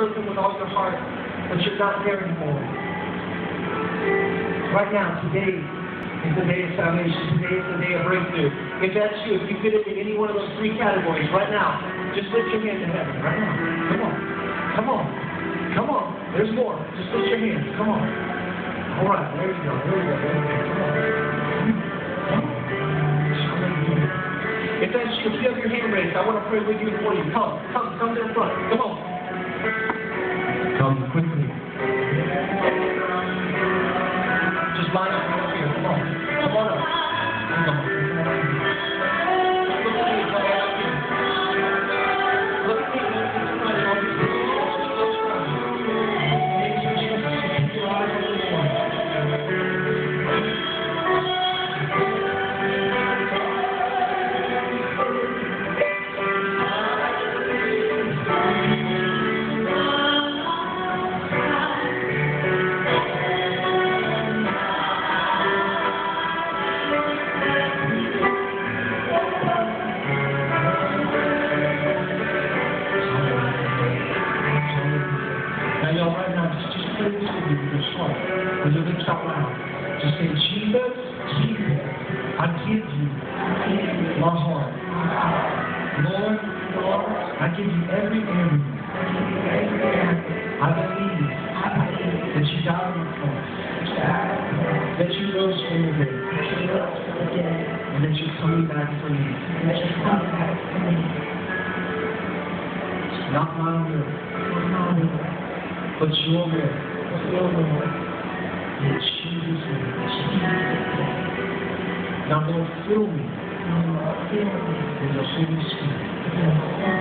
serve Him with all your heart, but you're not there anymore. Right now, today is the day of salvation. Today is the day of breakthrough. If that's you, if you fit in any one of those three categories right now, just lift your hand to heaven. Right now. Come on. Come on. Come on. There's more. Just lift your hands. Come on. All right. There you go. There you go. There you go. Come on. Come on. If that's you, if you have your hand raised, I want to pray with you and for you. Come. Come. Come to the front. Come on. Come quickly. With me with your heart, with your lips out. Just say, Jesus, Jesus, I give you my heart. Lord, Lord, I give you every area. I believe that you died on the cross, that you rose from the dead, and that you're coming back for me. Not my will, but your will. In Jesus' name. Now, Lord, fill me with the Holy Spirit.